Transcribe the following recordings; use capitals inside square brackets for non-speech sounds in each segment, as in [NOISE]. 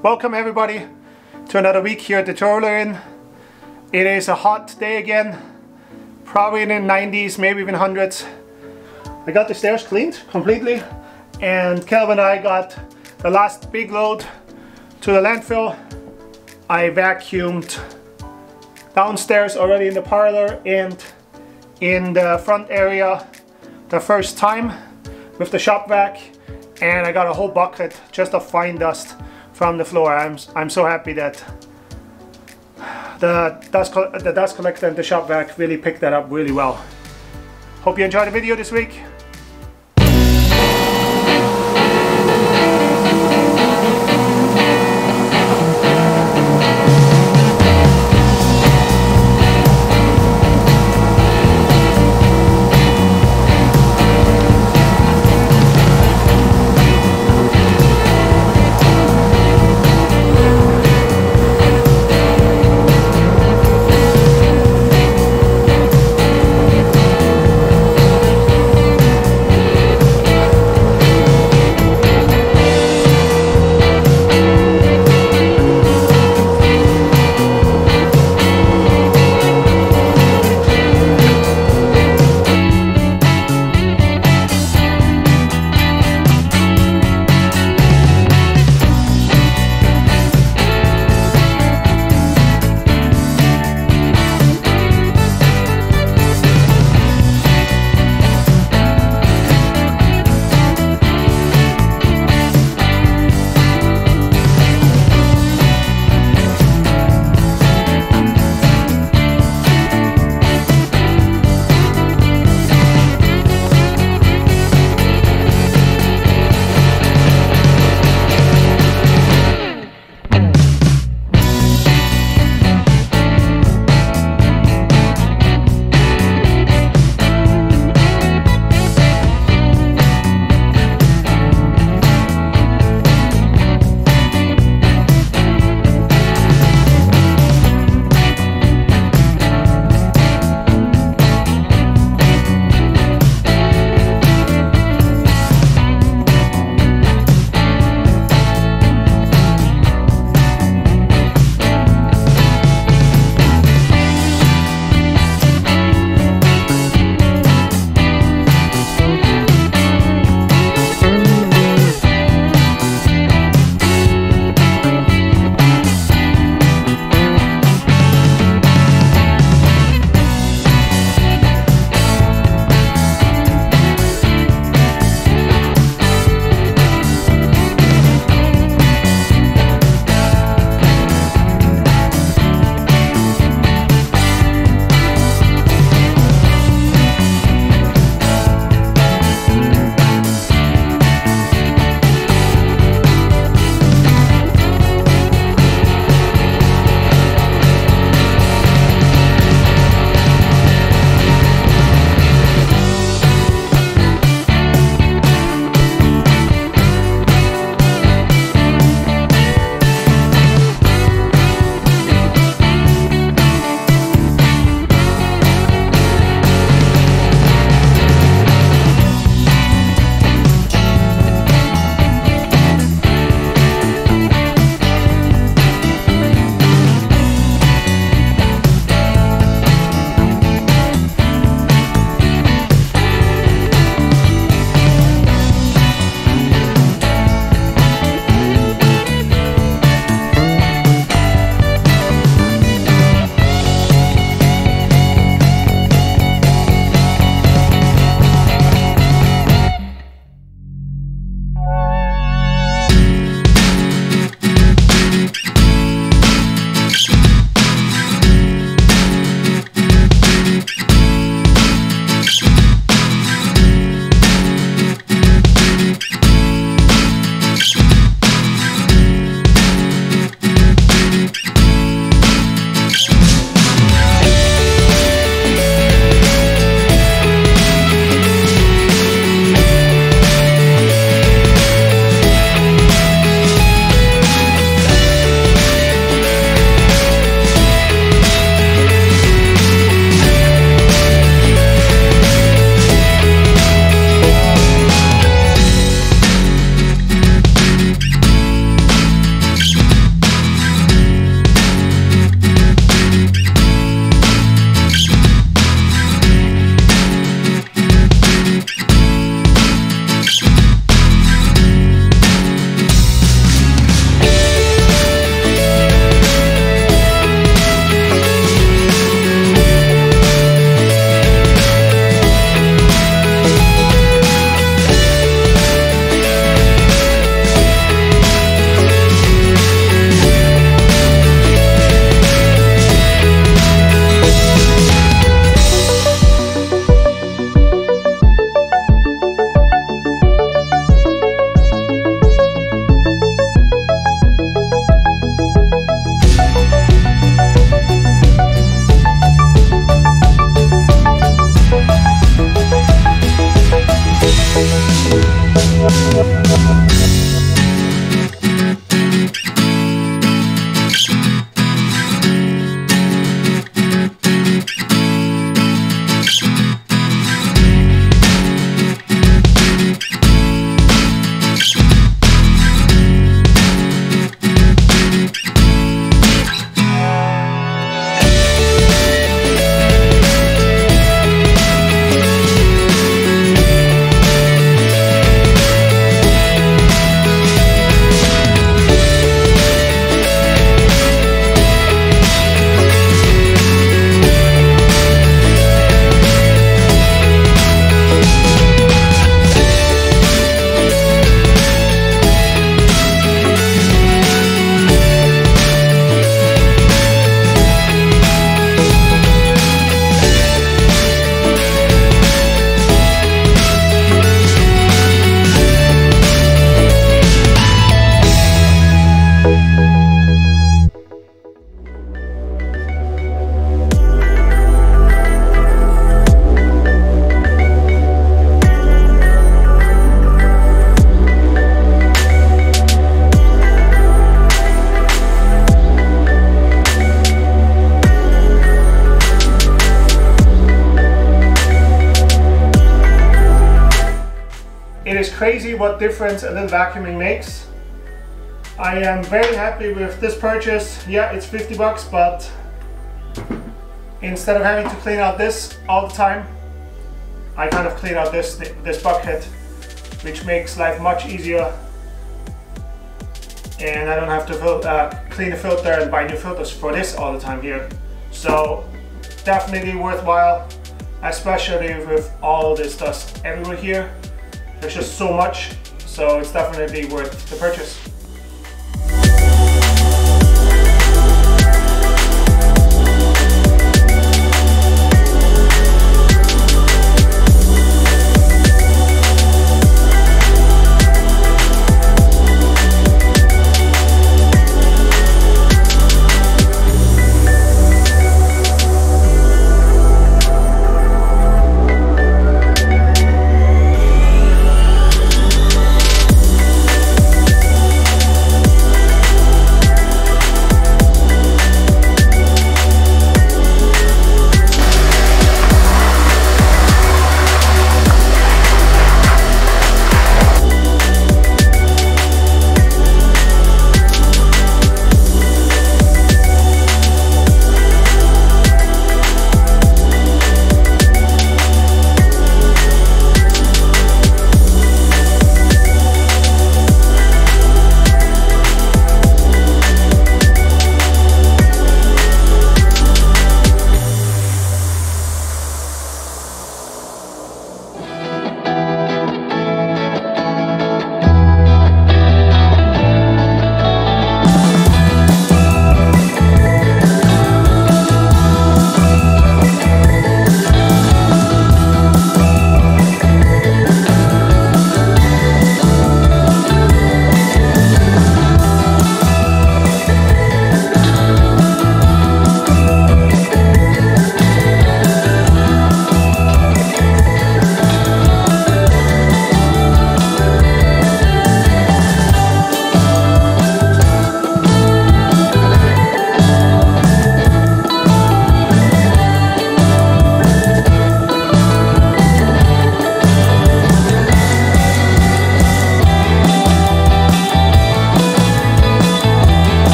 Welcome everybody to another week here at the Tiroler Inn. It is a hot day again, probably in the 90s, maybe even hundreds. I got the stairs cleaned completely and Caleb and I got the last big load to the landfill. I vacuumed downstairs already in the parlor and in the front area the first time with the shop vac and I got a whole bucket just of fine dust from the floor. I'm, I'm so happy that the dust, the dust collector and the shop vac really picked that up really well. Hope you enjoyed the video this week. Crazy what difference a little vacuuming makes. I am very happy with this purchase. Yeah, it's 50 bucks, but instead of having to clean out this all the time, I kind of clean out this, this bucket, which makes life much easier. And I don't have to uh, clean the filter and buy new filters for this all the time here. So definitely worthwhile, especially with all this dust everywhere here. There's just so much, so it's definitely worth the purchase.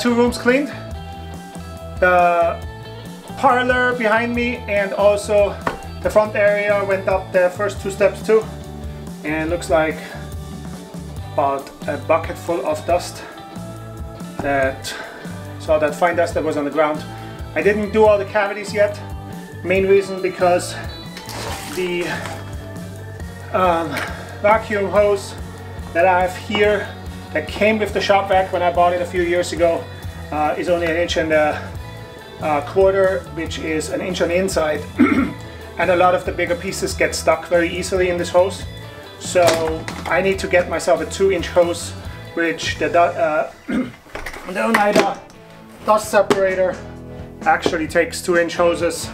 Two rooms cleaned. The parlor behind me and also the front area went up the first two steps too. And looks like about a bucket full of dust that saw that fine dust that was on the ground. I didn't do all the cavities yet. Main reason because the um, vacuum hose that I have here that came with the shop vac when I bought it a few years ago uh, is only an inch and a, a quarter, which is an inch on the inside. [CLEARS THROAT] and a lot of the bigger pieces get stuck very easily in this hose. So I need to get myself a two inch hose, which the, uh, [CLEARS THROAT] the Oneida dust separator actually takes two inch hoses.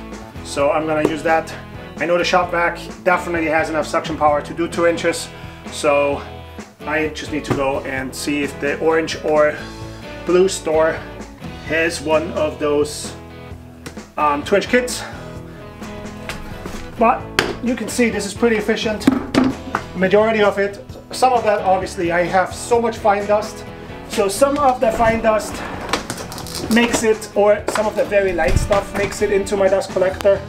So I'm gonna use that. I know the shop vac definitely has enough suction power to do two inches. So I just need to go and see if the orange or blue store has one of those um, twinge kits. But you can see this is pretty efficient. Majority of it, some of that obviously I have so much fine dust. So some of the fine dust makes it, or some of the very light stuff makes it into my dust collector.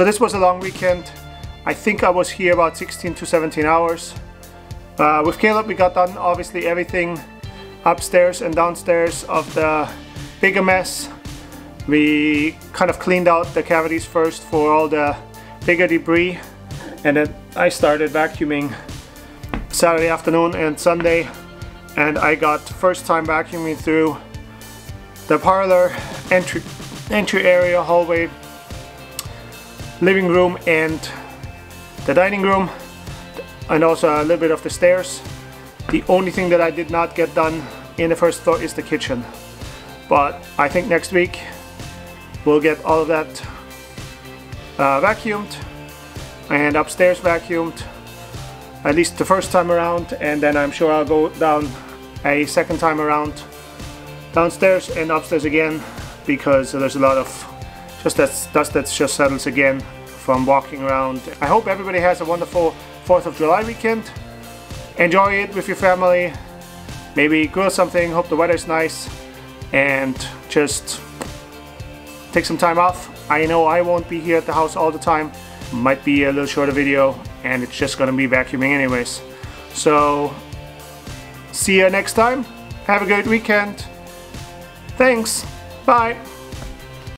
So this was a long weekend. I think I was here about 16 to 17 hours. Uh, with Caleb we got done obviously everything upstairs and downstairs of the bigger mess. We kind of cleaned out the cavities first for all the bigger debris and then I started vacuuming Saturday afternoon and Sunday and I got first time vacuuming through the parlor, entry, entry area, hallway, living room and the dining room and also a little bit of the stairs. The only thing that I did not get done in the first floor is the kitchen. But I think next week we'll get all of that uh, vacuumed and upstairs vacuumed at least the first time around and then I'm sure I'll go down a second time around downstairs and upstairs again because there's a lot of just that dust that just settles again from walking around. I hope everybody has a wonderful 4th of July weekend. Enjoy it with your family. Maybe grill something, hope the weather's nice and just take some time off. I know I won't be here at the house all the time. Might be a little shorter video and it's just gonna be vacuuming anyways. So see you next time. Have a great weekend. Thanks. Bye.